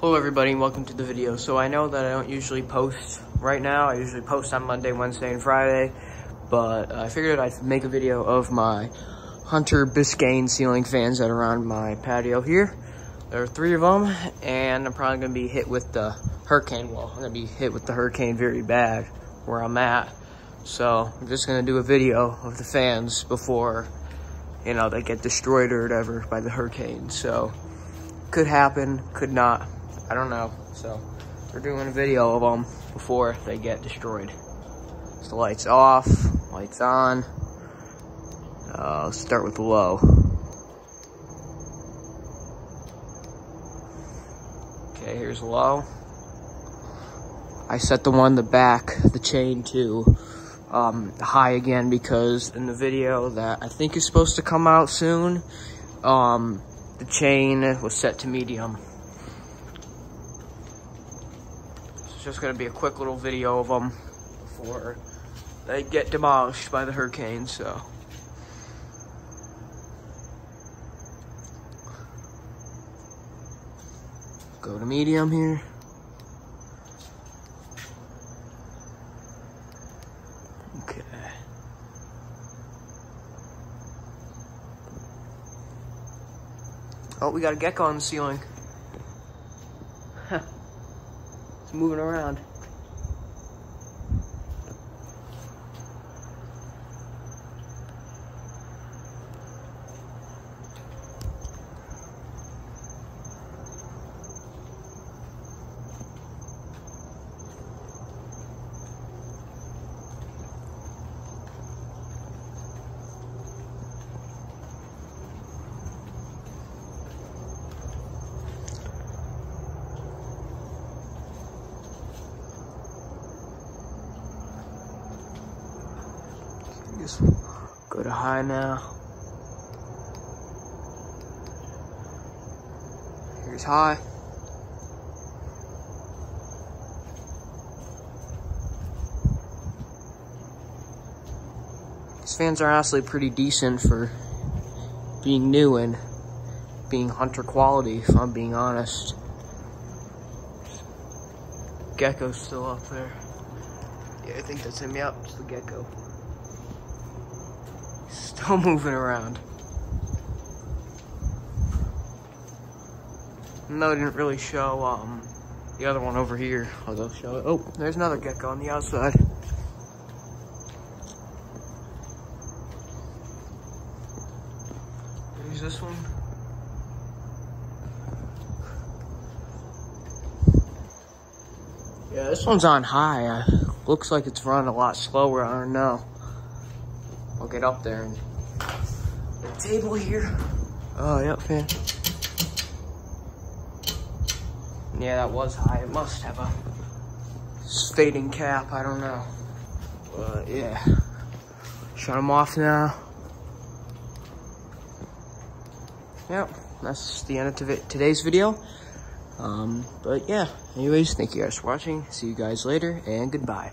Hello everybody welcome to the video. So I know that I don't usually post right now. I usually post on Monday, Wednesday, and Friday. But uh, I figured I'd make a video of my Hunter Biscayne ceiling fans that are on my patio here. There are three of them and I'm probably going to be hit with the hurricane wall. I'm going to be hit with the hurricane very bad where I'm at. So I'm just going to do a video of the fans before, you know, they get destroyed or whatever by the hurricane. So could happen, could not. I don't know. So we're doing a video of them before they get destroyed. So the lights off, lights on. Uh, start with the low. Okay, here's low. I set the one the back, the chain to um, high again because in the video that I think is supposed to come out soon, um, the chain was set to medium. Just gonna be a quick little video of them before they get demolished by the hurricane, so. Go to medium here. Okay. Oh, we got a gecko on the ceiling. It's moving around. Just go to high now. Here's high. These fans are honestly pretty decent for being new and being hunter quality, if I'm being honest. Gecko's still up there. Yeah, I think that's him. Yep, it's the gecko. Still moving around. No, didn't really show um the other one over here. I'll go show it. Oh, there's another gecko on the outside. There's this one. Yeah, this one's on high. Uh, looks like it's running a lot slower. I don't know. I'll get up there and the table here. Oh, yep, yeah. Yeah, that was high. It must have a fading cap. I don't know. But yeah, shut them off now. Yep, that's the end of today's video. Um, but yeah, anyways, thank you guys for watching. See you guys later, and goodbye.